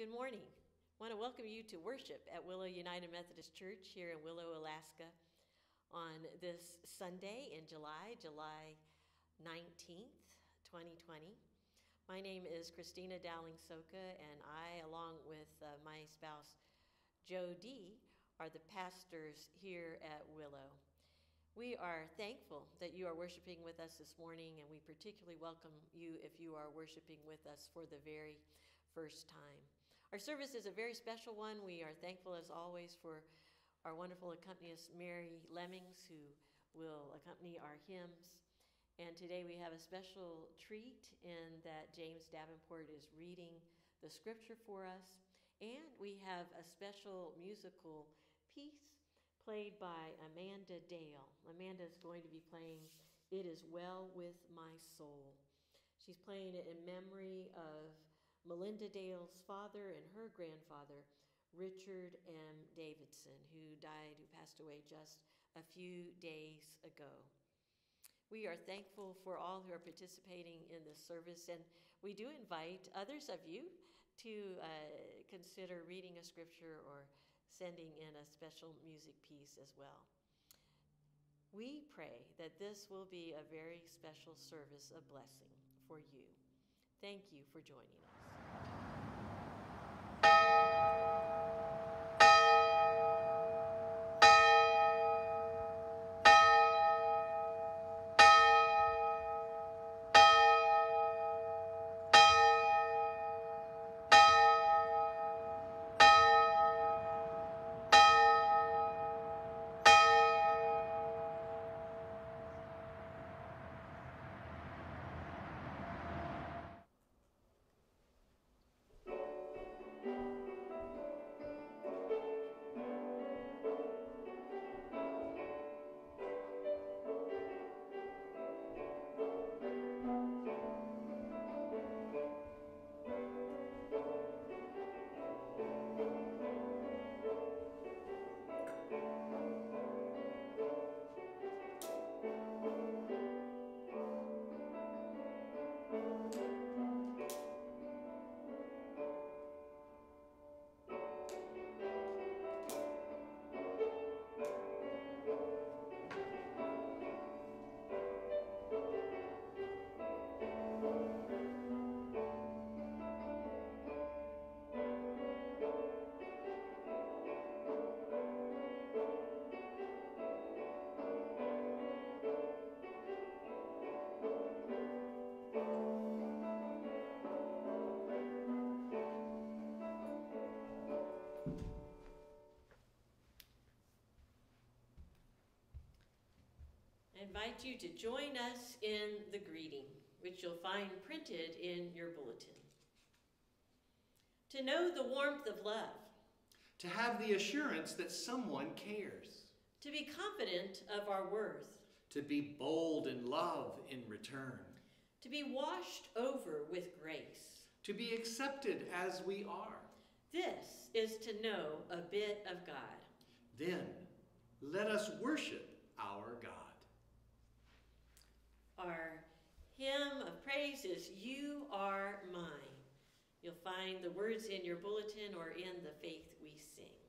Good morning. I want to welcome you to worship at Willow United Methodist Church here in Willow, Alaska on this Sunday in July, July 19th, 2020. My name is Christina Dowling Soka, and I, along with uh, my spouse Joe D., are the pastors here at Willow. We are thankful that you are worshiping with us this morning, and we particularly welcome you if you are worshiping with us for the very first time. Our service is a very special one. We are thankful, as always, for our wonderful accompanist, Mary Lemmings, who will accompany our hymns. And today we have a special treat in that James Davenport is reading the scripture for us. And we have a special musical piece played by Amanda Dale. Amanda is going to be playing It Is Well With My Soul. She's playing it in memory of Melinda Dale's father and her grandfather, Richard M. Davidson, who died, who passed away just a few days ago. We are thankful for all who are participating in this service, and we do invite others of you to uh, consider reading a scripture or sending in a special music piece as well. We pray that this will be a very special service of blessing for you. Thank you for joining us. I invite you to join us in the greeting, which you'll find printed in your bulletin. To know the warmth of love, To have the assurance that someone cares. to be confident of our worth, To be bold in love in return. to be washed over with grace. To be accepted as we are. This is to know a bit of God. Then let us worship our God. Our hymn of praise is You Are Mine. You'll find the words in your bulletin or in the faith we sing.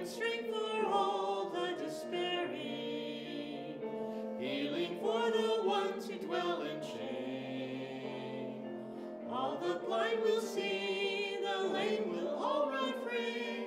and strength for all the despairing, healing for the ones who dwell in shame. All the blind will see, the lame will all run free,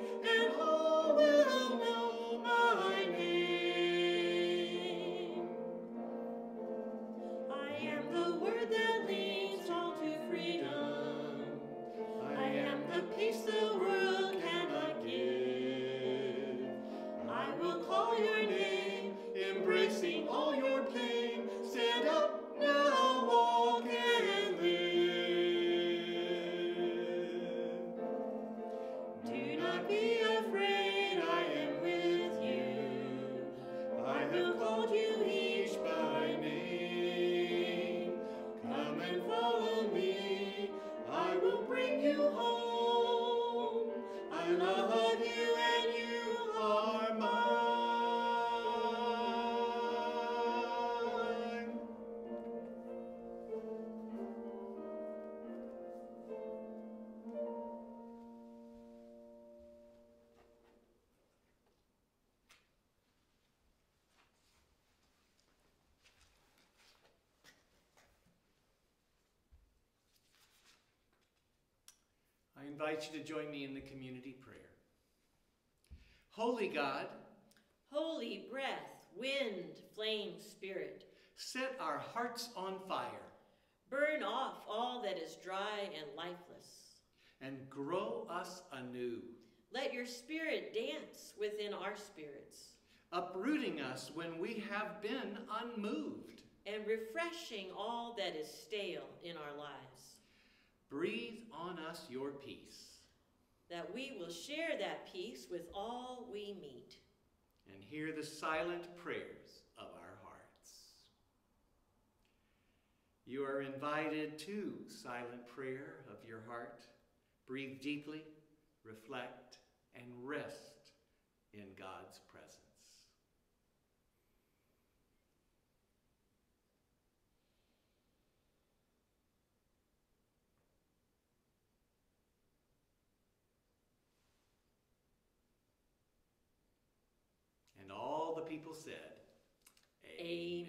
invite you to join me in the community prayer. Holy God, Holy breath, wind, flame, spirit, set our hearts on fire. Burn off all that is dry and lifeless. And grow us anew. Let your spirit dance within our spirits. Uprooting us when we have been unmoved. And refreshing all that is stale in our lives. Breathe on us your peace. That we will share that peace with all we meet. And hear the silent prayers of our hearts. You are invited to silent prayer of your heart. Breathe deeply, reflect, and rest in God's presence. people said, Amen.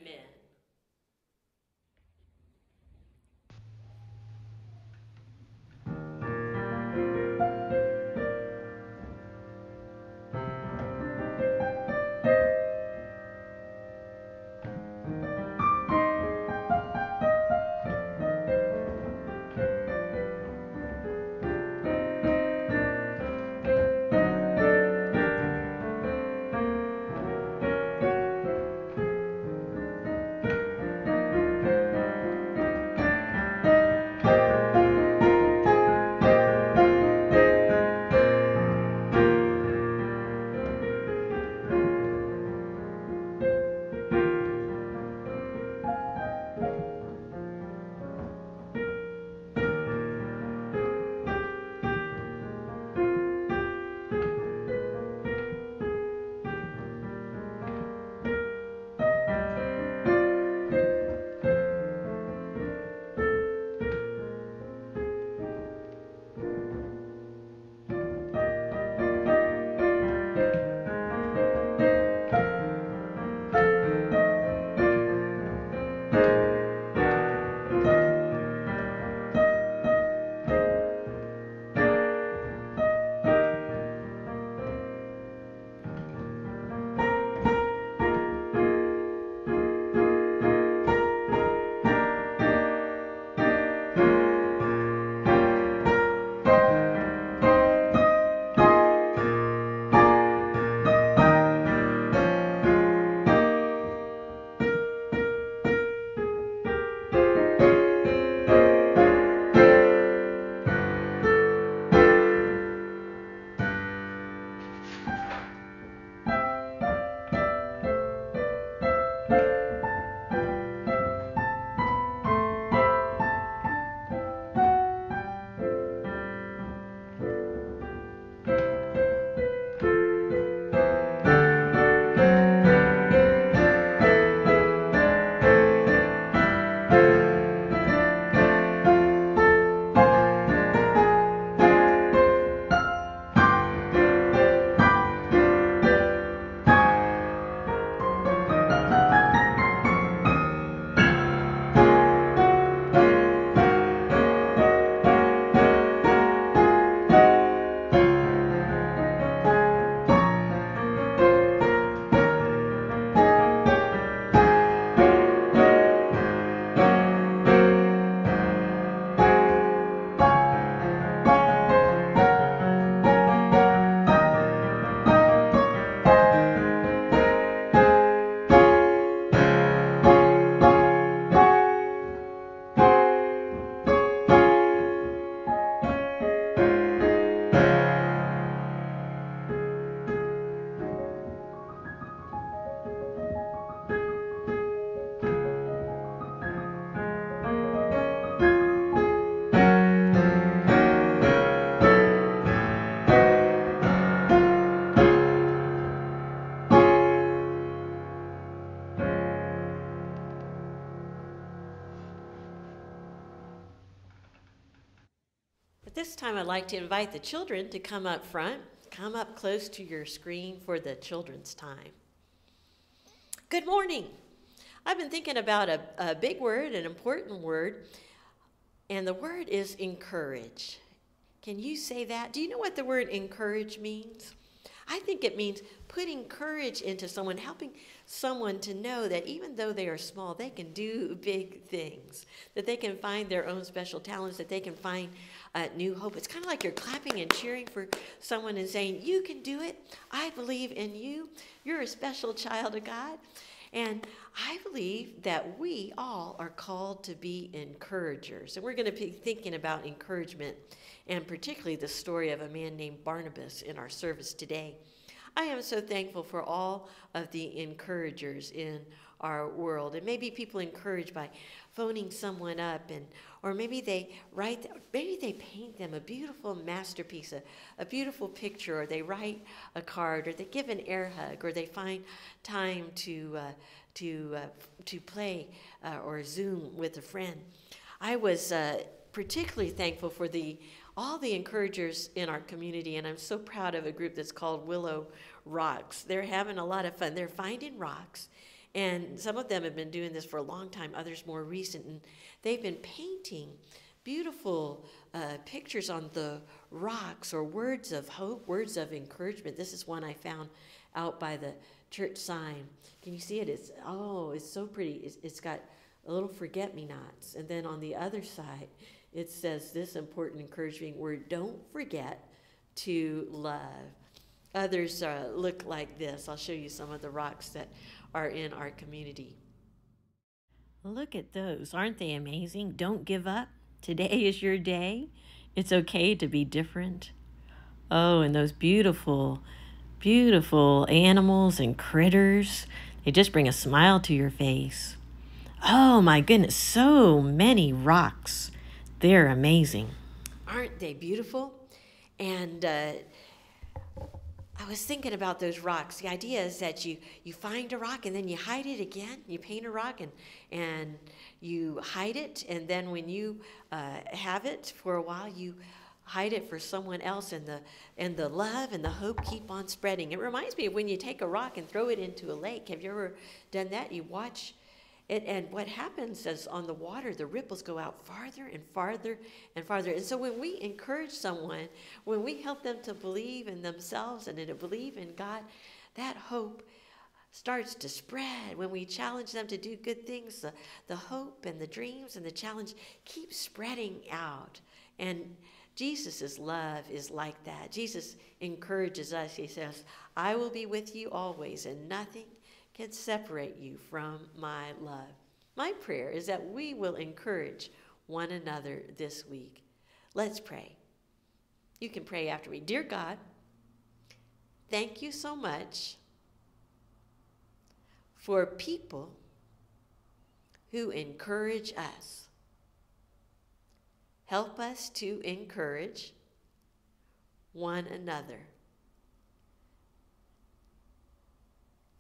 Time, I'd like to invite the children to come up front. Come up close to your screen for the children's time. Good morning. I've been thinking about a, a big word, an important word, and the word is encourage. Can you say that? Do you know what the word encourage means? I think it means putting courage into someone, helping someone to know that even though they are small, they can do big things, that they can find their own special talents, that they can find uh, new hope. It's kind of like you're clapping and cheering for someone and saying, You can do it. I believe in you. You're a special child of God. And I believe that we all are called to be encouragers. And we're going to be thinking about encouragement and particularly the story of a man named Barnabas in our service today. I am so thankful for all of the encouragers in our world. And maybe people encouraged by phoning someone up and or maybe they write maybe they paint them a beautiful masterpiece a, a beautiful picture or they write a card or they give an air hug or they find time to uh, to uh, to play uh, or zoom with a friend. I was uh, particularly thankful for the all the encouragers in our community and i'm so proud of a group that's called willow rocks. They're having a lot of fun. They're finding rocks and some of them have been doing this for a long time, others more recent. And they've been painting beautiful uh, pictures on the rocks or words of hope, words of encouragement. This is one I found out by the church sign. Can you see it? It's oh, it's so pretty. it's, it's got a little forget me nots. And then on the other side, it says this important encouraging word don't forget to love. Others uh, look like this. I'll show you some of the rocks that are in our community. Look at those. Aren't they amazing? Don't give up. Today is your day. It's okay to be different. Oh, and those beautiful, beautiful animals and critters. They just bring a smile to your face. Oh my goodness, so many rocks. They're amazing. Aren't they beautiful? And uh, I was thinking about those rocks. The idea is that you, you find a rock and then you hide it again. You paint a rock and, and you hide it. And then when you uh, have it for a while, you hide it for someone else. And the, and the love and the hope keep on spreading. It reminds me of when you take a rock and throw it into a lake. Have you ever done that? You watch it, and what happens is on the water, the ripples go out farther and farther and farther. And so when we encourage someone, when we help them to believe in themselves and to believe in God, that hope starts to spread. When we challenge them to do good things, the, the hope and the dreams and the challenge keep spreading out. And Jesus' love is like that. Jesus encourages us. He says, I will be with you always, and nothing can separate you from my love. My prayer is that we will encourage one another this week. Let's pray. You can pray after me. Dear God, thank you so much for people who encourage us. Help us to encourage one another.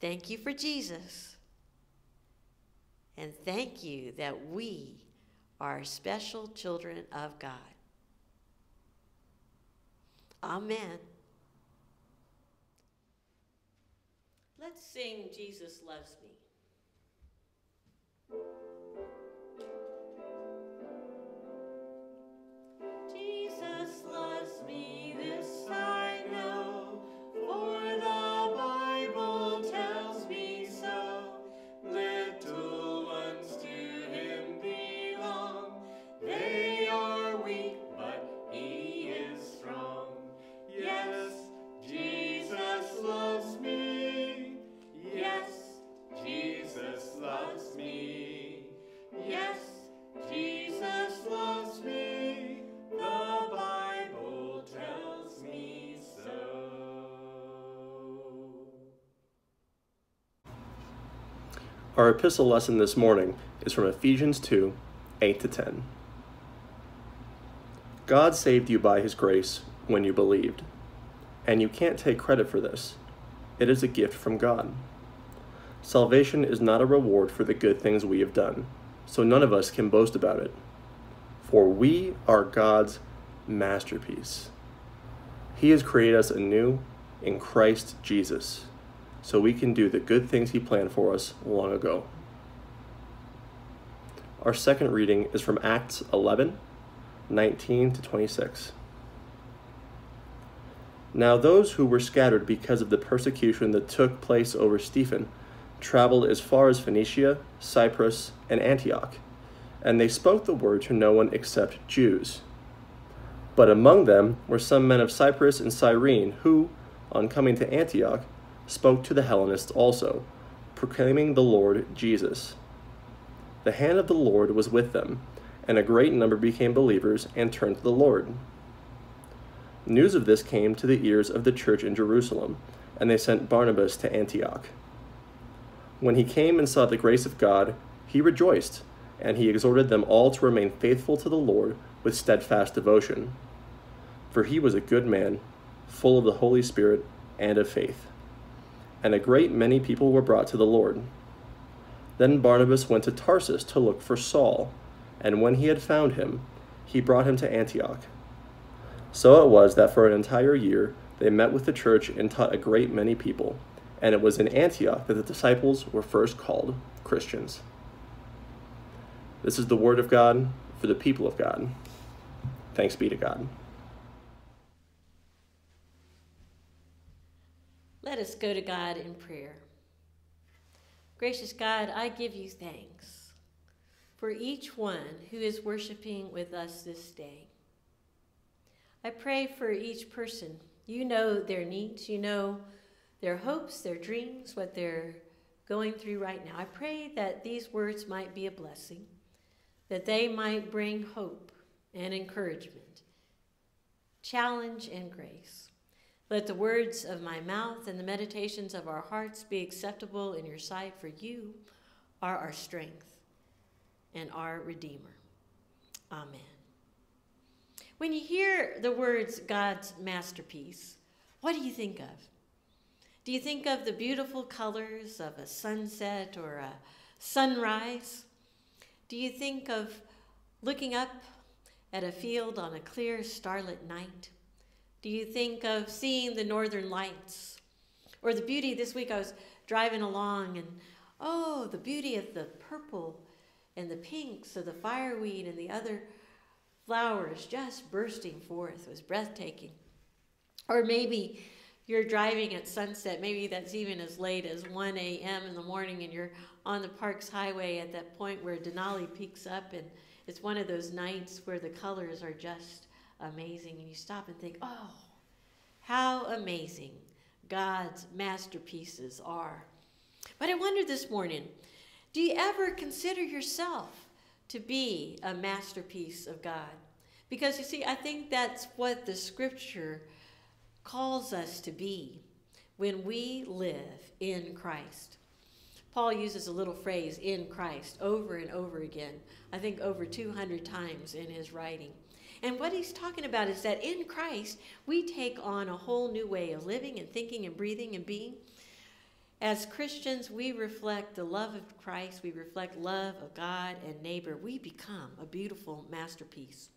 Thank you for Jesus. And thank you that we are special children of God. Amen. Let's sing Jesus Loves Me. Our epistle lesson this morning is from Ephesians 2 8 to 10. God saved you by his grace when you believed, and you can't take credit for this. It is a gift from God. Salvation is not a reward for the good things we have done, so none of us can boast about it. For we are God's masterpiece. He has created us anew in Christ Jesus so we can do the good things He planned for us long ago. Our second reading is from Acts 11 19 to 26. Now, those who were scattered because of the persecution that took place over Stephen traveled as far as Phoenicia, Cyprus, and Antioch, and they spoke the word to no one except Jews. But among them were some men of Cyprus and Cyrene who, on coming to Antioch, spoke to the Hellenists also, proclaiming the Lord Jesus. The hand of the Lord was with them, and a great number became believers and turned to the Lord. News of this came to the ears of the church in Jerusalem, and they sent Barnabas to Antioch. When he came and saw the grace of God, he rejoiced, and he exhorted them all to remain faithful to the Lord with steadfast devotion. For he was a good man, full of the Holy Spirit and of faith. And a great many people were brought to the Lord. Then Barnabas went to Tarsus to look for Saul, and when he had found him, he brought him to Antioch. So it was that for an entire year they met with the church and taught a great many people, and it was in Antioch that the disciples were first called Christians. This is the word of God for the people of God. Thanks be to God. Let us go to God in prayer. Gracious God, I give you thanks for each one who is worshiping with us this day. I pray for each person. You know their needs, you know their hopes, their dreams, what they're going through right now. I pray that these words might be a blessing, that they might bring hope and encouragement, challenge and grace. Let the words of my mouth and the meditations of our hearts be acceptable in your sight, for you are our strength and our Redeemer. Amen. When you hear the words God's masterpiece, what do you think of? Do you think of the beautiful colors of a sunset or a sunrise? Do you think of looking up at a field on a clear starlit night? Do you think of seeing the northern lights? Or the beauty this week I was driving along and oh, the beauty of the purple and the pinks of the fireweed and the other flowers just bursting forth was breathtaking. Or maybe you're driving at sunset, maybe that's even as late as 1 a.m. in the morning, and you're on the Parks Highway at that point where Denali peeks up, and it's one of those nights where the colors are just amazing. And you stop and think, oh, how amazing God's masterpieces are. But I wonder this morning do you ever consider yourself to be a masterpiece of God? Because you see, I think that's what the scripture calls us to be when we live in Christ. Paul uses a little phrase, in Christ, over and over again. I think over 200 times in his writing. And what he's talking about is that in Christ, we take on a whole new way of living and thinking and breathing and being. As Christians, we reflect the love of Christ, we reflect love of God and neighbor. We become a beautiful masterpiece.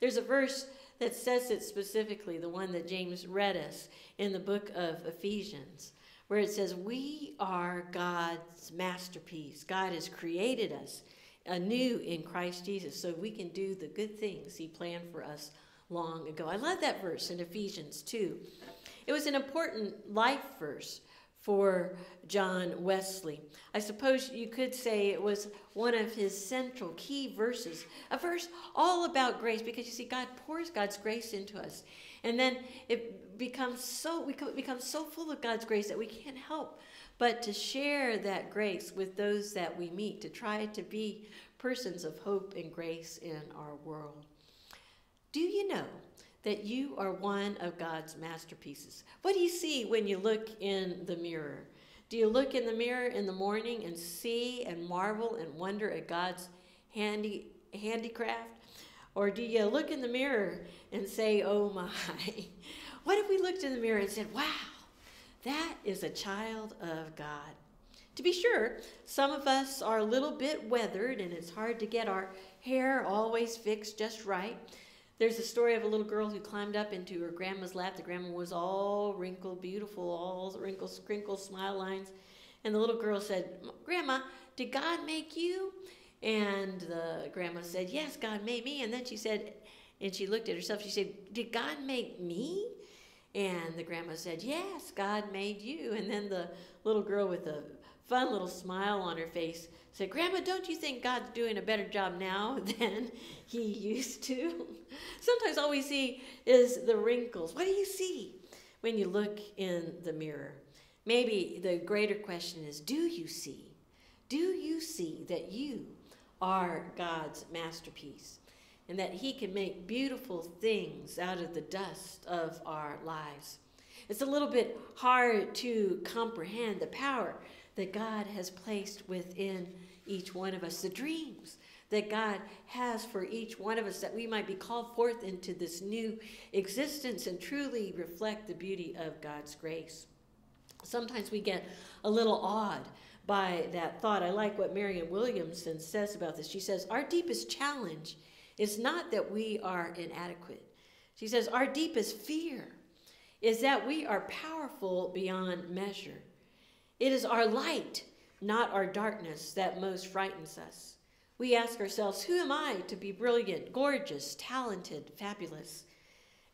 There's a verse that says it specifically, the one that James read us in the book of Ephesians, where it says, We are God's masterpiece. God has created us anew in Christ Jesus so we can do the good things He planned for us long ago. I love that verse in Ephesians 2. It was an important life verse for John Wesley. I suppose you could say it was one of his central key verses, a verse all about grace, because you see, God pours God's grace into us. And then it becomes so, we become so full of God's grace that we can't help but to share that grace with those that we meet, to try to be persons of hope and grace in our world. Do you know that you are one of God's masterpieces? What do you see when you look in the mirror? Do you look in the mirror in the morning and see and marvel and wonder at God's handy, handicraft? Or do you look in the mirror and say, oh my? what if we looked in the mirror and said, wow, that is a child of God? To be sure, some of us are a little bit weathered and it's hard to get our hair always fixed just right. There's a story of a little girl who climbed up into her grandma's lap. The grandma was all wrinkled, beautiful, all wrinkles, crinkles, smile lines. And the little girl said, Grandma, did God make you? And the grandma said, Yes, God made me. And then she said, and she looked at herself, she said, Did God make me? And the grandma said, Yes, God made you. And then the little girl with a fun little smile on her face said, Grandma, don't you think God's doing a better job now than he used to? Sometimes all we see is the wrinkles. What do you see when you look in the mirror? Maybe the greater question is do you see? Do you see that you are God's masterpiece and that He can make beautiful things out of the dust of our lives? It's a little bit hard to comprehend the power that God has placed within each one of us, the dreams that God has for each one of us, that we might be called forth into this new existence and truly reflect the beauty of God's grace. Sometimes we get a little awed by that thought. I like what Marianne Williamson says about this. She says, Our deepest challenge is not that we are inadequate. She says, Our deepest fear is that we are powerful beyond measure. It is our light, not our darkness, that most frightens us. We ask ourselves, Who am I to be brilliant, gorgeous, talented, fabulous?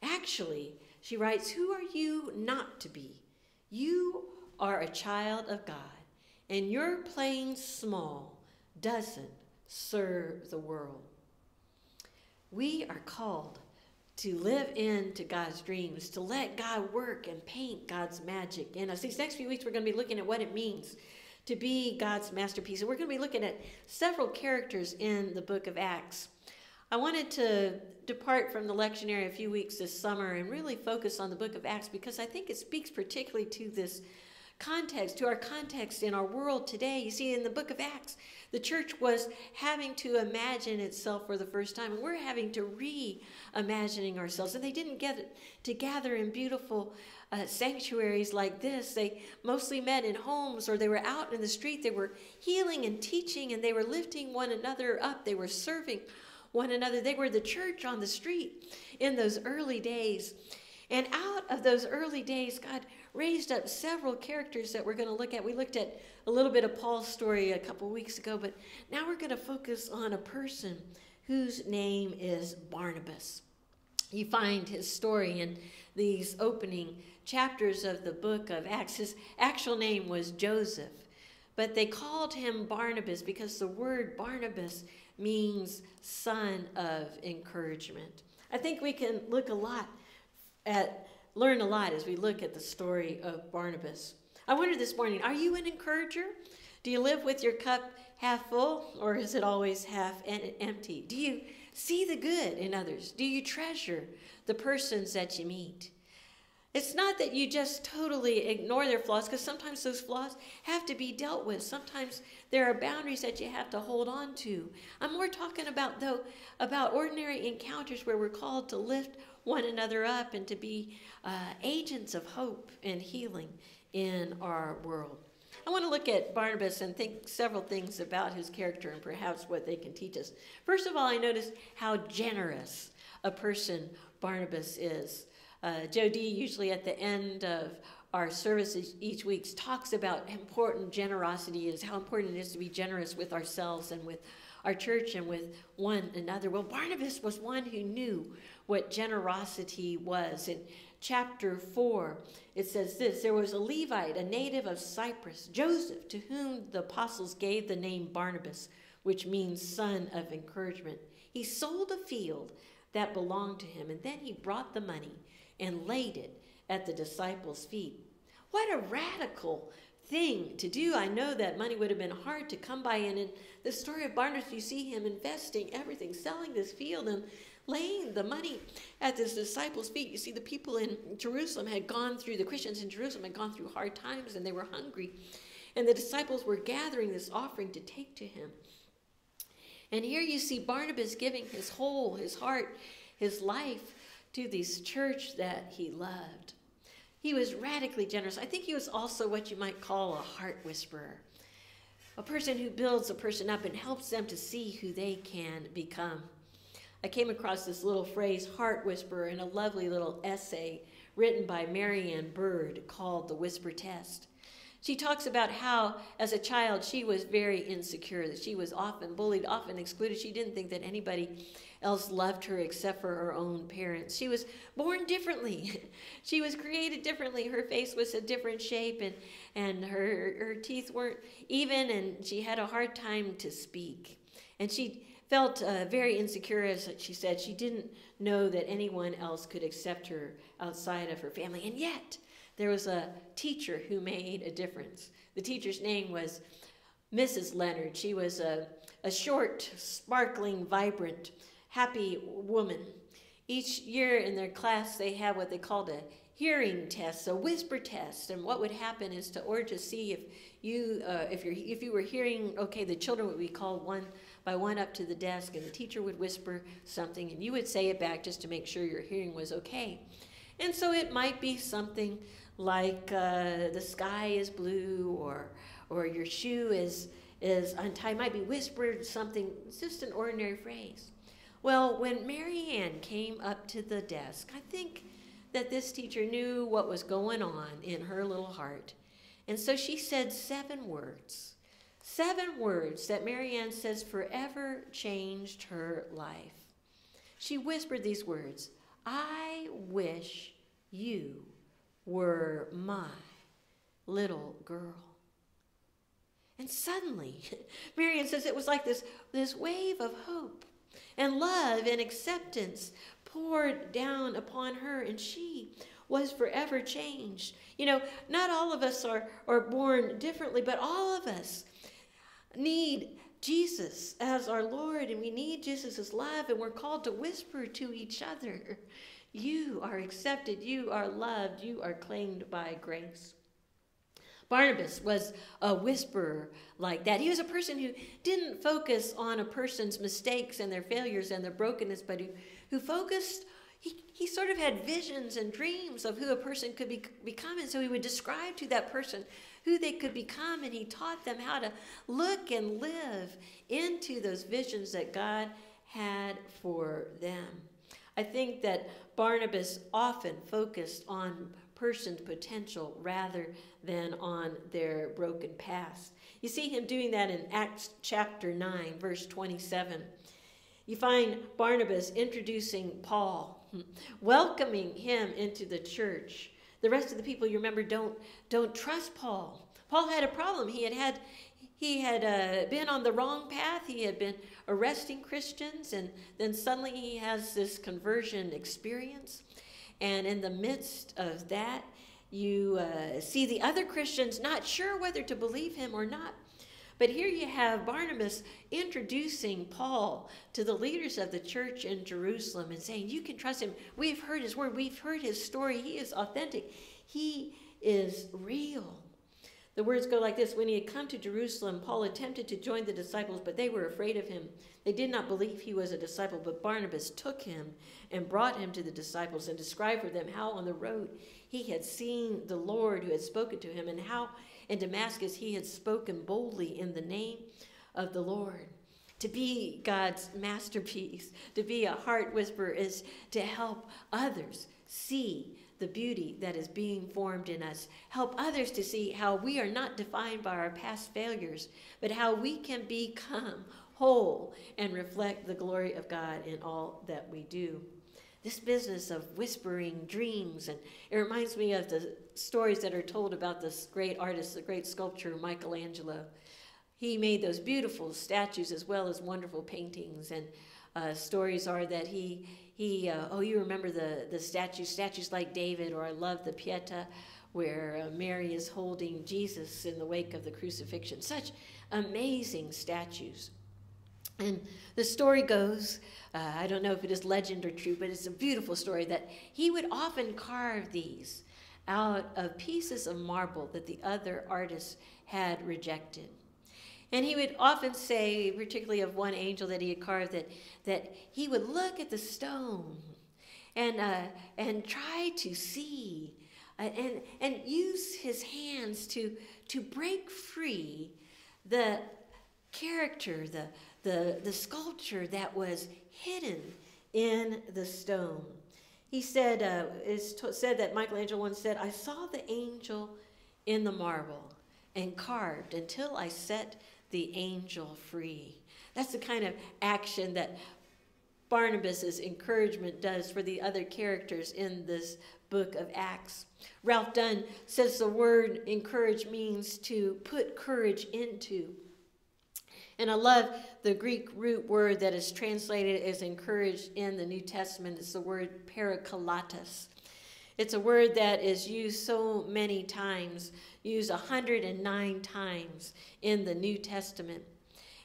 Actually, she writes, Who are you not to be? You are a child of God, and your playing small doesn't serve the world. We are called to live into God's dreams, to let God work and paint God's magic in us. These next few weeks, we're going to be looking at what it means to be God's masterpiece. And we're going to be looking at several characters in the book of Acts. I wanted to depart from the lectionary a few weeks this summer and really focus on the book of Acts because I think it speaks particularly to this context, to our context in our world today. You see, in the book of Acts, the church was having to imagine itself for the first time, and we're having to reimagining ourselves. And they didn't get to gather in beautiful uh, sanctuaries like this. They mostly met in homes or they were out in the street. They were healing and teaching, and they were lifting one another up. They were serving one another. They were the church on the street in those early days. And out of those early days, God raised up several characters that we're going to look at. We looked at a little bit of Paul's story a couple weeks ago, but now we're going to focus on a person whose name is Barnabas. You find his story in these opening chapters of the book of Acts. His actual name was Joseph, but they called him Barnabas because the word Barnabas means son of encouragement. I think we can look a lot at learn a lot as we look at the story of Barnabas. I wonder this morning, are you an encourager? Do you live with your cup half full or is it always half empty? Do you see the good in others? Do you treasure the persons that you meet? It's not that you just totally ignore their flaws, because sometimes those flaws have to be dealt with. Sometimes there are boundaries that you have to hold on to. I'm more talking about though about ordinary encounters where we're called to lift one another up and to be uh, agents of hope and healing in our world. I want to look at Barnabas and think several things about his character and perhaps what they can teach us. First of all, I noticed how generous a person Barnabas is. Uh, Joe D usually at the end of our services each week talks about how important generosity is, how important it is to be generous with ourselves and with our church and with one another. Well, Barnabas was one who knew what generosity was. In chapter 4, it says this There was a Levite, a native of Cyprus, Joseph, to whom the apostles gave the name Barnabas, which means son of encouragement. He sold a field that belonged to him, and then he brought the money and laid it at the disciples' feet. What a radical thing to do. I know that money would have been hard to come by. And in the story of Barnabas, you see him investing everything, selling this field and laying the money at his disciples' feet. You see, the people in Jerusalem had gone through, the Christians in Jerusalem had gone through hard times and they were hungry. And the disciples were gathering this offering to take to him. And here you see Barnabas giving his whole, his heart, his life to this church that he loved. He was radically generous. I think he was also what you might call a heart whisperer, a person who builds a person up and helps them to see who they can become. I came across this little phrase, heart whisperer, in a lovely little essay written by Mary Ann Bird called The Whisper Test. She talks about how, as a child, she was very insecure, that she was often bullied, often excluded. She didn't think that anybody else loved her except for her own parents. She was born differently. she was created differently. Her face was a different shape, and, and her, her teeth weren't even, and she had a hard time to speak. And she felt uh, very insecure, as she said. She didn't know that anyone else could accept her outside of her family. And yet, there was a teacher who made a difference. The teacher's name was Mrs. Leonard. She was a, a short, sparkling, vibrant, happy woman. Each year in their class, they have what they called a hearing test, a whisper test. And what would happen is to order to see if you, uh, if you're, if you were hearing, okay, the children would be called one by one up to the desk, and the teacher would whisper something, and you would say it back just to make sure your hearing was okay. And so it might be something like uh, the sky is blue, or or your shoe is is untied. It Might be whispered something, It's just an ordinary phrase. Well, when Mary Ann came up to the desk, I think that this teacher knew what was going on in her little heart. And so she said seven words Seven words that Mary Ann says forever changed her life. She whispered these words I wish you were my little girl. And suddenly, Mary Ann says it was like this, this wave of hope and love and acceptance poured down upon her, and she was forever changed. You know, not all of us are, are born differently, but all of us need Jesus as our Lord and we need Jesus' love, and we're called to whisper to each other, You are accepted, you are loved, you are claimed by grace. Barnabas was a whisperer like that. He was a person who didn't focus on a person's mistakes and their failures and their brokenness, but who, who focused, he, he sort of had visions and dreams of who a person could be, become. And so he would describe to that person who they could become, and he taught them how to look and live into those visions that God had for them. I think that Barnabas often focused on person's potential rather than on their broken past. You see him doing that in Acts chapter 9, verse 27. You find Barnabas introducing Paul, welcoming him into the church. The rest of the people, you remember, don't, don't trust Paul. Paul had a problem. He had had he had uh, been on the wrong path. He had been arresting Christians, and then suddenly he has this conversion experience. And in the midst of that, you uh, see the other Christians not sure whether to believe him or not. But here you have Barnabas introducing Paul to the leaders of the church in Jerusalem and saying, You can trust him. We've heard his word, we've heard his story. He is authentic, he is real. The words go like this When he had come to Jerusalem, Paul attempted to join the disciples, but they were afraid of him. They did not believe he was a disciple, but Barnabas took him and brought him to the disciples and described for them how on the road he had seen the Lord who had spoken to him, and how in Damascus he had spoken boldly in the name of the Lord. To be God's masterpiece, to be a heart whisperer, is to help others see the beauty that is being formed in us. Help others to see how we are not defined by our past failures, but how we can become whole and reflect the glory of God in all that we do. This business of whispering dreams, and it reminds me of the stories that are told about this great artist, the great sculptor Michelangelo. He made those beautiful statues as well as wonderful paintings, and uh, stories are that he he uh, oh you remember the the statues statues like David or I love the Pieta where uh, Mary is holding Jesus in the wake of the crucifixion. Such amazing statues. And the story goes uh, I don't know if it is legend or true but it's a beautiful story that he would often carve these out of pieces of marble that the other artists had rejected and he would often say, particularly of one angel that he had carved, that, that he would look at the stone and, uh, and try to see uh, and, and use his hands to, to break free the character, the, the, the sculpture that was hidden in the stone. He said, uh, it's t- said that Michelangelo once said, I saw the angel in the marble and carved until I set the angel free. That's the kind of action that Barnabas's encouragement does for the other characters in this book of Acts. Ralph Dunn says the word encourage means to put courage into. And I love the Greek root word that is translated as encouraged in the New Testament. It's the word parakletos. It's a word that is used so many times, used 109 times in the New Testament.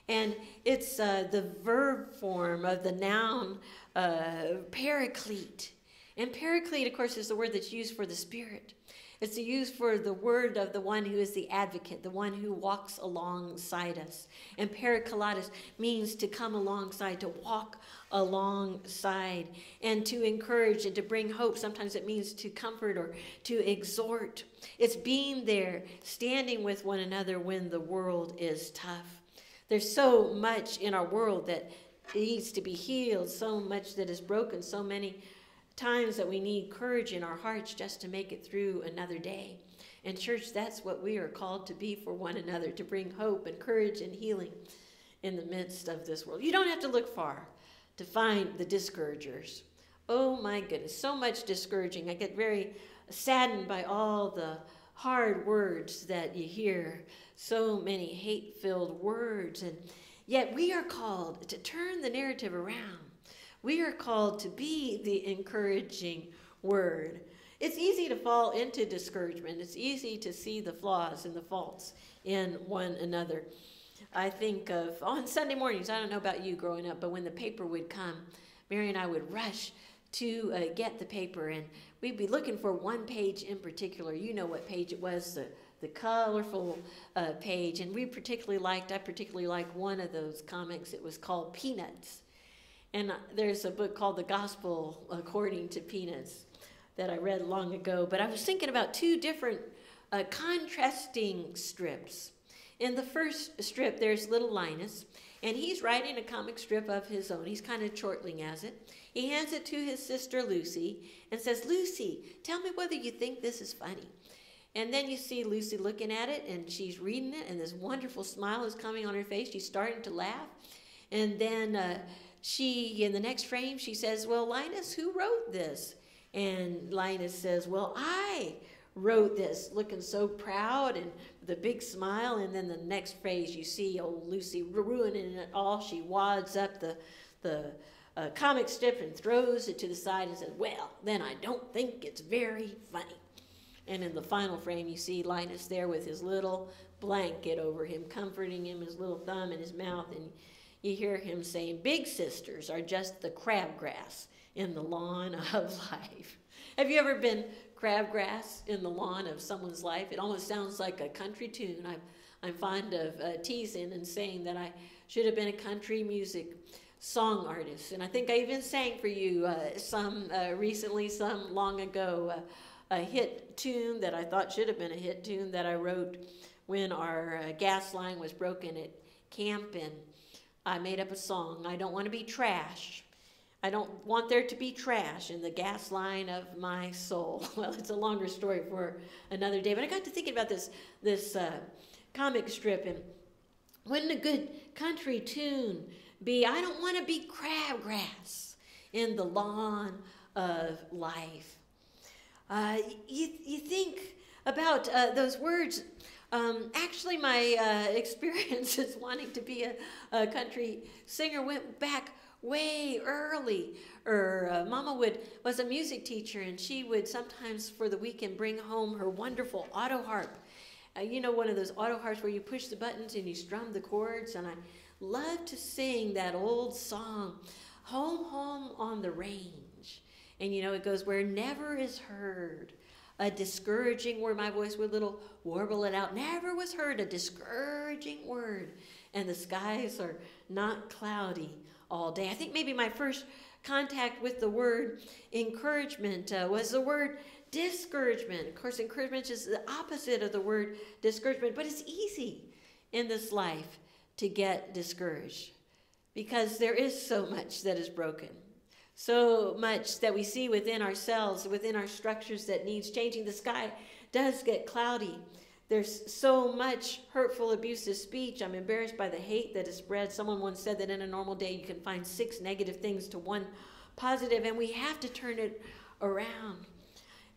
And it's uh, the verb form of the noun uh, paraclete. And paraclete, of course, is the word that's used for the Spirit. It's used for the word of the one who is the advocate, the one who walks alongside us. And parakletos means to come alongside, to walk alongside, and to encourage and to bring hope. Sometimes it means to comfort or to exhort. It's being there, standing with one another when the world is tough. There's so much in our world that needs to be healed, so much that is broken, so many times that we need courage in our hearts just to make it through another day. And, church, that's what we are called to be for one another to bring hope and courage and healing in the midst of this world. You don't have to look far to find the discouragers. Oh my goodness, so much discouraging. I get very saddened by all the hard words that you hear, so many hate filled words. And yet we are called to turn the narrative around we are called to be the encouraging word. It's easy to fall into discouragement. It's easy to see the flaws and the faults in one another. I think of on Sunday mornings, I don't know about you growing up, but when the paper would come, Mary and I would rush to uh, get the paper, and we'd be looking for one page in particular. You know what page it was, the, the colorful uh, page. And we particularly liked, I particularly liked one of those comics. It was called Peanuts. And there's a book called The Gospel According to Peanuts that I read long ago. But I was thinking about two different uh, contrasting strips. In the first strip, there's little Linus, and he's writing a comic strip of his own. He's kind of chortling as it. He hands it to his sister Lucy and says, Lucy, tell me whether you think this is funny. And then you see Lucy looking at it, and she's reading it, and this wonderful smile is coming on her face. She's starting to laugh. And then uh, she, in the next frame, she says, Well, Linus, who wrote this? And Linus says, Well, I wrote this, looking so proud and the big smile. And then the next phrase, you see old Lucy ruining it all. She wads up the, the uh, comic strip and throws it to the side and says, Well, then I don't think it's very funny. And in the final frame, you see Linus there with his little blanket over him, comforting him, his little thumb in his mouth. And you hear him saying, Big sisters are just the crabgrass in the lawn of life. Have you ever been crabgrass in the lawn of someone's life? It almost sounds like a country tune. I'm, I'm fond of uh, teasing and saying that I should have been a country music song artist. And I think I even sang for you uh, some uh, recently, some long ago, uh, a hit tune that I thought should have been a hit tune that I wrote when our uh, gas line was broken at camp. And I made up a song. I don't want to be trash. I don't want there to be trash in the gas line of my soul. Well, it's a longer story for another day, but I got to thinking about this this uh, comic strip and wouldn't a good country tune be I don't want to be crabgrass in the lawn of life. Uh, you, you think about uh, those words um, actually, my uh, experience as wanting to be a, a, country singer went back way early. Or uh, Mama would was a music teacher, and she would sometimes for the weekend bring home her wonderful auto harp. Uh, you know, one of those auto harps where you push the buttons and you strum the chords. And I love to sing that old song, "Home, Home on the Range." And you know, it goes where never is heard a discouraging word. My voice would little warble it out. Never was heard a discouraging word. And the skies are not cloudy all day. I think maybe my first contact with the word encouragement uh, was the word discouragement. Of course, encouragement is the opposite of the word discouragement, but it's easy in this life to get discouraged because there is so much that is broken, so much that we see within ourselves, within our structures that needs changing. The sky does get cloudy. There's so much hurtful, abusive speech. I'm embarrassed by the hate that is spread. Someone once said that in a normal day you can find six negative things to one positive, and we have to turn it around.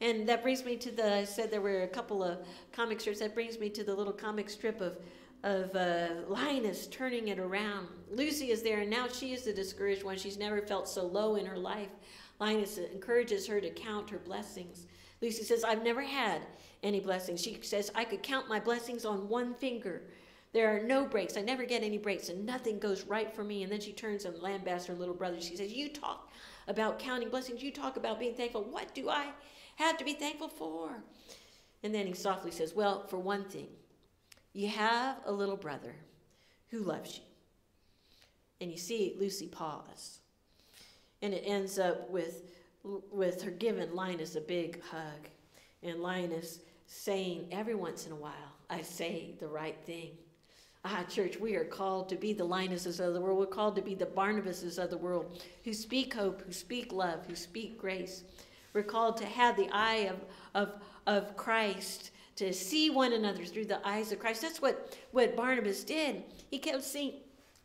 And that brings me to the, I said there were a couple of comic strips, that brings me to the little comic strip of, of uh, Linus turning it around. Lucy is there, and now she is the discouraged one. She's never felt so low in her life. Linus encourages her to count her blessings. Lucy says, I've never had any blessings. She says, I could count my blessings on one finger. There are no breaks. I never get any breaks, and nothing goes right for me. And then she turns and lambasts her little brother. She says, You talk about counting blessings. You talk about being thankful. What do I have to be thankful for? And then he softly says, Well, for one thing, you have a little brother who loves you. And you see Lucy pause. And it ends up with, with her giving Linus a big hug. And Linus saying every once in a while, I say the right thing. Ah, church, we are called to be the Linuses of the world. We're called to be the Barnabases of the world who speak hope, who speak love, who speak grace. We're called to have the eye of, of, of Christ, to see one another through the eyes of Christ. That's what, what Barnabas did. He kept seeing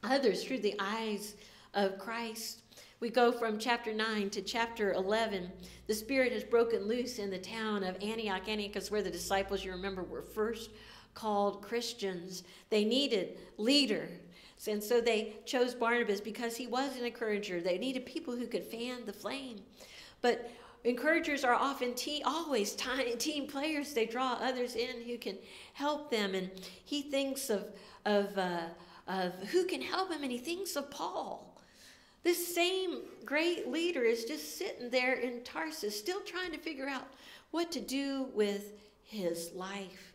others through the eyes of Christ. We go from chapter 9 to chapter 11. The Spirit has broken loose in the town of Antioch. Antioch is where the disciples, you remember, were first called Christians. They needed leader. And so they chose Barnabas because he was an encourager. They needed people who could fan the flame. But encouragers are often te- always team players. They draw others in who can help them. And he thinks of, of, uh, of who can help him, and he thinks of Paul. This same great leader is just sitting there in Tarsus, still trying to figure out what to do with his life.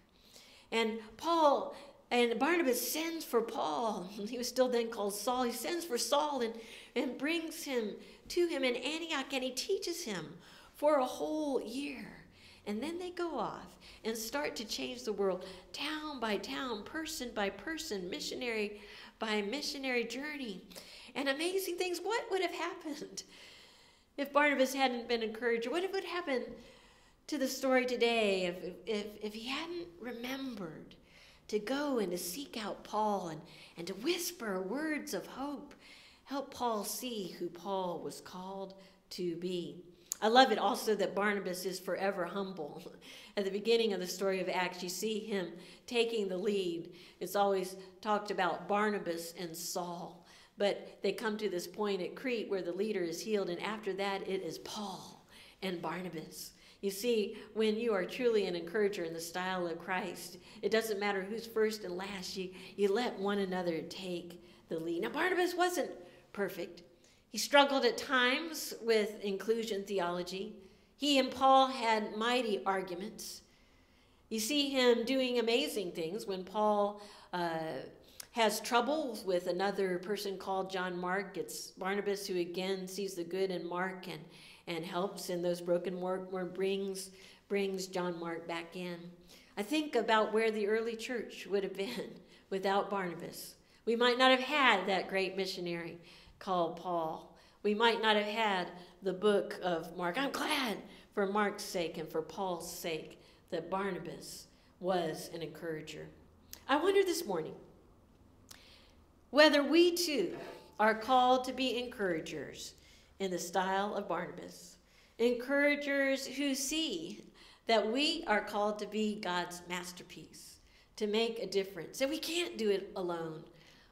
And Paul and Barnabas sends for Paul. He was still then called Saul. He sends for Saul and, and brings him to him in Antioch and he teaches him for a whole year. And then they go off and start to change the world town by town, person by person, missionary by missionary journey and amazing things. What would have happened if Barnabas hadn't been encouraged? What would happen to the story today if, if, if he hadn't remembered to go and to seek out Paul and, and to whisper words of hope? Help Paul see who Paul was called to be. I love it also that Barnabas is forever humble. At the beginning of the story of Acts, you see him taking the lead. It's always talked about Barnabas and Saul. But they come to this point at Crete where the leader is healed, and after that, it is Paul and Barnabas. You see, when you are truly an encourager in the style of Christ, it doesn't matter who's first and last, you, you let one another take the lead. Now, Barnabas wasn't perfect. He struggled at times with inclusion theology. He and Paul had mighty arguments. You see him doing amazing things when Paul uh, has trouble with another person called John Mark. It's Barnabas who again sees the good in Mark and, and helps in those broken work where brings brings John Mark back in. I think about where the early church would have been without Barnabas. We might not have had that great missionary called Paul. We might not have had the book of Mark. I'm glad for Mark's sake and for Paul's sake that Barnabas was an encourager. I wonder this morning whether we too are called to be encouragers in the style of Barnabas, encouragers who see that we are called to be God's masterpiece, to make a difference, and we can't do it alone.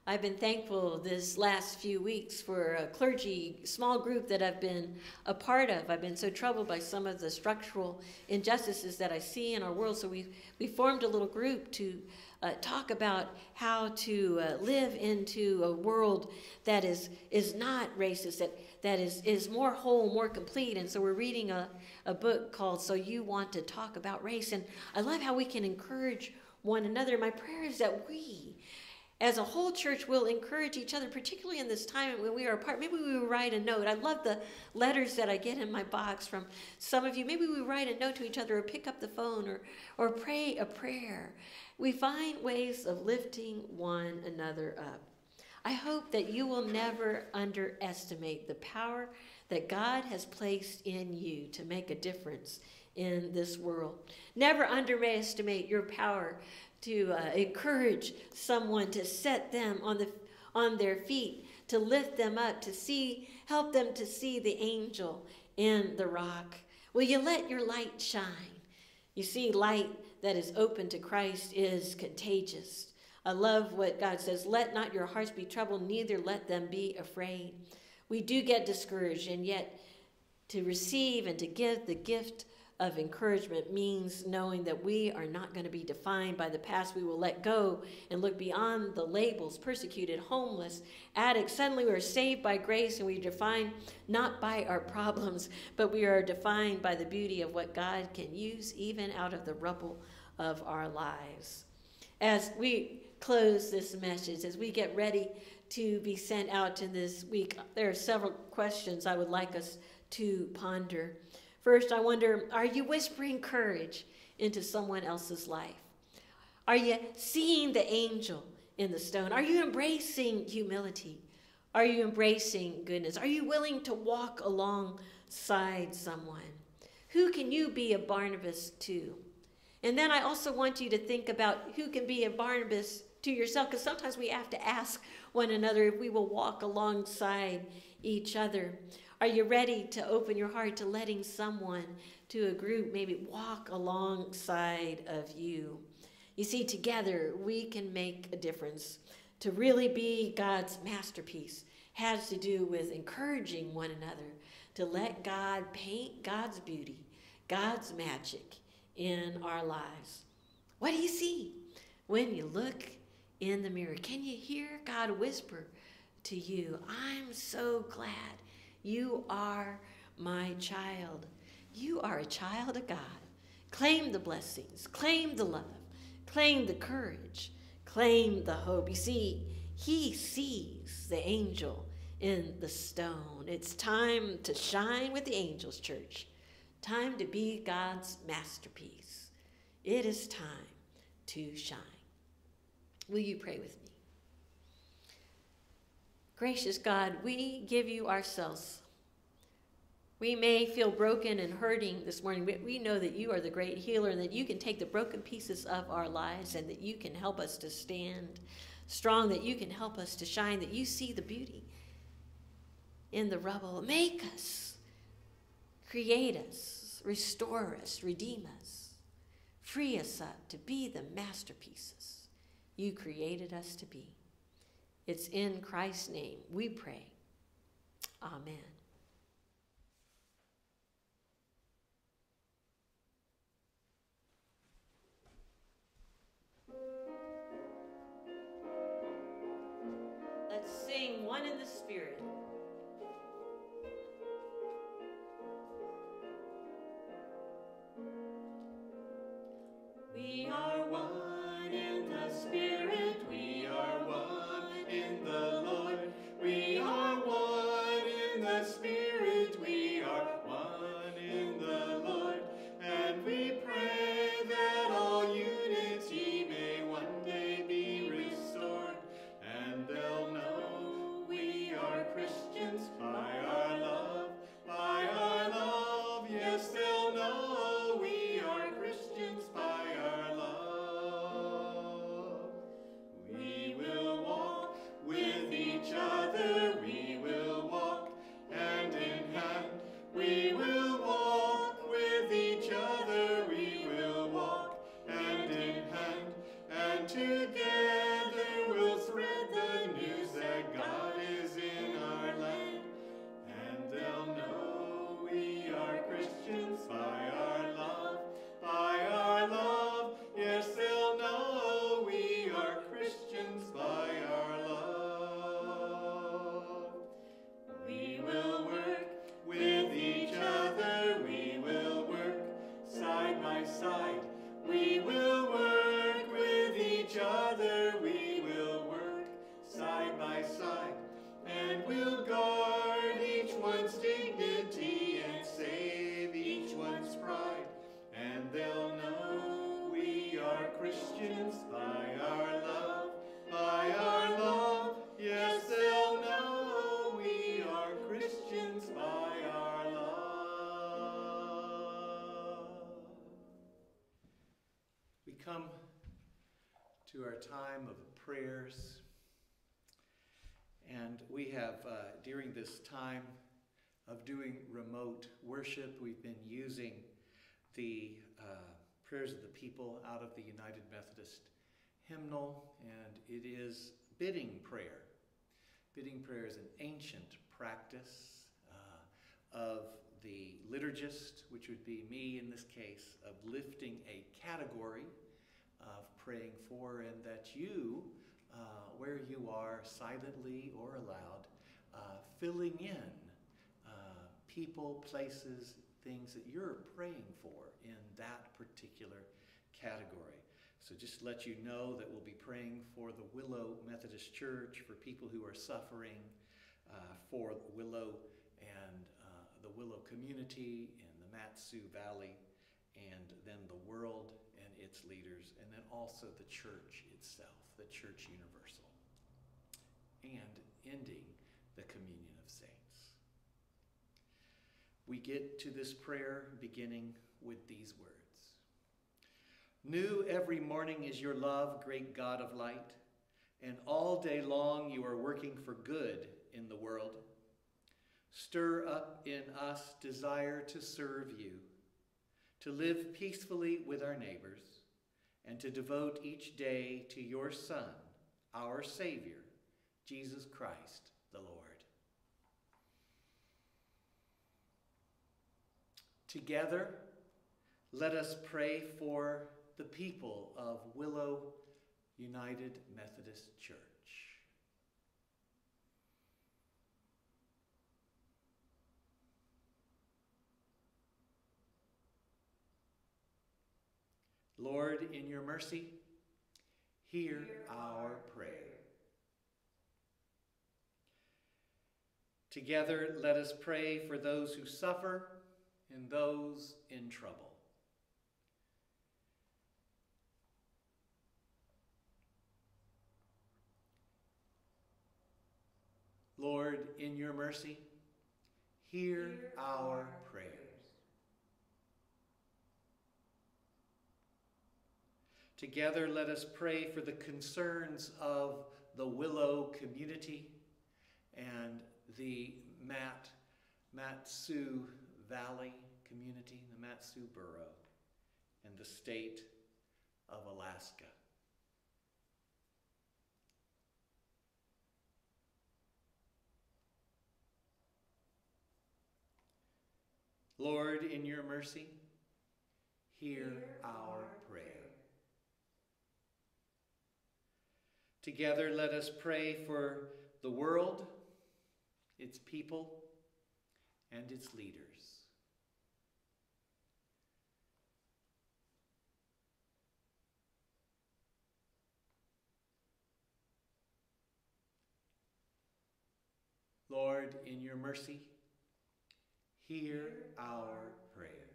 I've been thankful this last few weeks for a clergy small group that I've been a part of. I've been so troubled by some of the structural injustices that I see in our world. So we we formed a little group to uh, talk about how to uh, live into a world that is, is not racist, that, that is, is more whole, more complete. And so we're reading a, a book called So You Want to Talk About Race. And I love how we can encourage one another. My prayer is that we, as a whole church will encourage each other, particularly in this time when we are apart. Maybe we write a note. I love the letters that I get in my box from some of you. Maybe we write a note to each other or pick up the phone or, or pray a prayer we find ways of lifting one another up. I hope that you will never underestimate the power that God has placed in you to make a difference in this world. Never underestimate your power to uh, encourage someone to set them on the on their feet, to lift them up, to see help them to see the angel in the rock. Will you let your light shine? You see light that is open to Christ is contagious. I love what God says, let not your hearts be troubled, neither let them be afraid. We do get discouraged, and yet to receive and to give the gift of encouragement means knowing that we are not going to be defined by the past. We will let go and look beyond the labels persecuted, homeless, addicts. Suddenly we are saved by grace and we are defined not by our problems, but we are defined by the beauty of what God can use even out of the rubble of our lives. As we close this message, as we get ready to be sent out in this week, there are several questions I would like us to ponder. First, I wonder are you whispering courage into someone else's life? Are you seeing the angel in the stone? Are you embracing humility? Are you embracing goodness? Are you willing to walk alongside someone? Who can you be a Barnabas to? And then I also want you to think about who can be a Barnabas to yourself, because sometimes we have to ask one another if we will walk alongside each other. Are you ready to open your heart to letting someone, to a group, maybe walk alongside of you? You see, together we can make a difference. To really be God's masterpiece has to do with encouraging one another to let God paint God's beauty, God's magic in our lives. What do you see when you look in the mirror? Can you hear God whisper to you, I'm so glad you are my child. You are a child of God. Claim the blessings, claim the love, claim the courage, claim the hope. You see, he sees the angel in the stone. It's time to shine with the angels, church. Time to be God's masterpiece. It is time to shine. Will you pray with me? Gracious God, we give you ourselves. We may feel broken and hurting this morning, but we know that you are the great healer and that you can take the broken pieces of our lives and that you can help us to stand strong, that you can help us to shine, that you see the beauty in the rubble. Make us, create us, restore us, redeem us, free us up to be the masterpieces you created us to be. It's in Christ's name we pray. Amen. Time of prayers. And we have, uh, during this time of doing remote worship, we've been using the uh, prayers of the people out of the United Methodist hymnal, and it is bidding prayer. Bidding prayer is an ancient practice uh, of the liturgist, which would be me in this case, of lifting a category of praying for, and that you, uh, where you are, silently or aloud, uh, filling in uh, people, places, things that you're praying for in that particular category. So just let you know that we'll be praying for the Willow Methodist Church, for people who are suffering, uh, for Willow and uh, the Willow community in the Mat-Su Valley, and then the world its leaders, and then also the church itself, the Church Universal, and ending the communion of saints. We get to this prayer beginning with these words. New every morning is your love, great God of light, and all day long you are working for good in the world. Stir up in us desire to serve you, to live peacefully with our neighbors, and to devote each day to your Son, our Savior, Jesus Christ the Lord. Together, let us pray for the people of Willow United Methodist Church. Lord, in your mercy, hear, hear our prayer. Together, let us pray for those who suffer and those in trouble. Lord, in your mercy, hear, hear our prayers. Together, let us pray for the concerns of the Willow community and the Mat, Mat-Su Valley community, the Mat-Su Borough, and the state of Alaska. Lord, in your mercy, hear, hear our prayer. Together, let us pray for the world, its people, and its leaders. Lord, in your mercy, hear our prayers.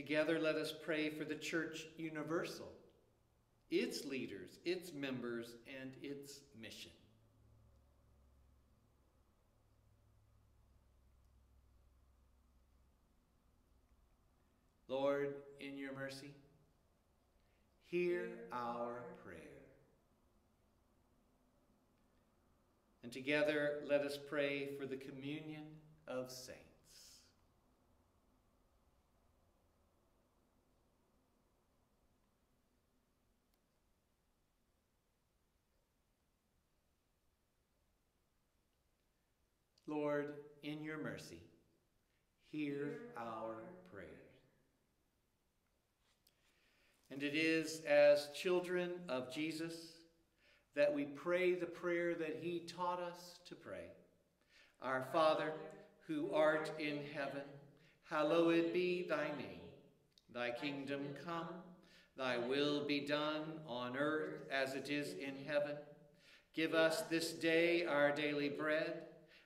Together, let us pray for the Church Universal, its leaders, its members, and its mission. Lord, in your mercy, hear our prayer. And together, let us pray for the communion of saints. Lord, in your mercy, hear our prayers. And it is as children of Jesus that we pray the prayer that he taught us to pray. Our Father, who art in heaven, hallowed be thy name. Thy kingdom come, thy will be done on earth as it is in heaven. Give us this day our daily bread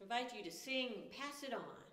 Invite you to sing Pass It On.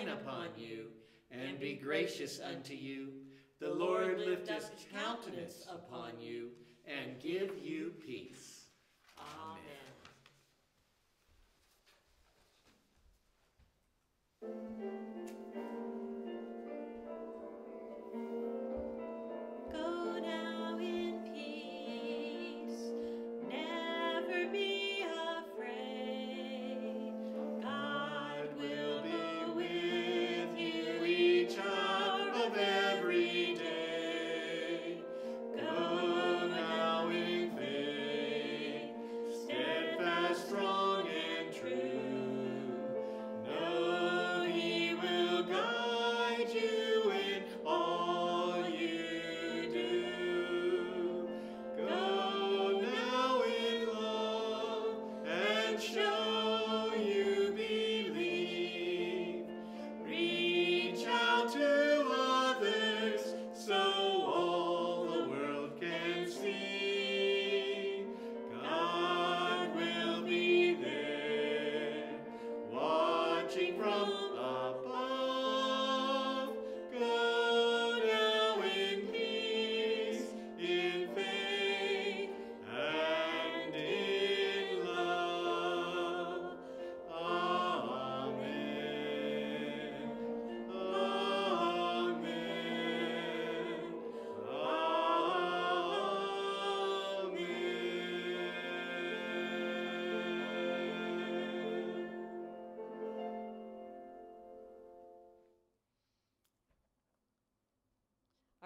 Shine upon you and be gracious unto you. The Lord lift his countenance upon you and give you peace. Amen.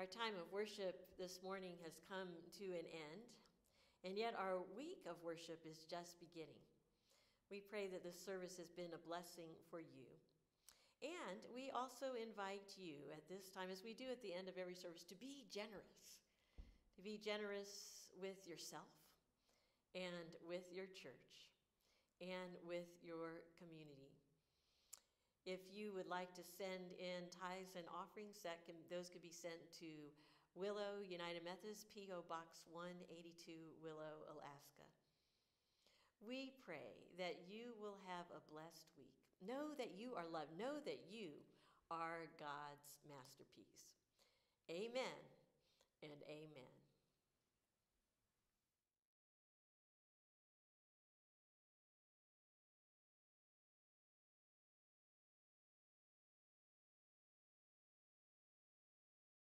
Our time of worship this morning has come to an end, and yet our week of worship is just beginning. We pray that this service has been a blessing for you. And we also invite you at this time, as we do at the end of every service, to be generous. To be generous with yourself and with your church and with your community. If you would like to send in tithes and offerings, that can, those could be sent to Willow United Methodist, P.O. Box 182, Willow, Alaska. We pray that you will have a blessed week. Know that you are loved. Know that you are God's masterpiece. Amen and amen.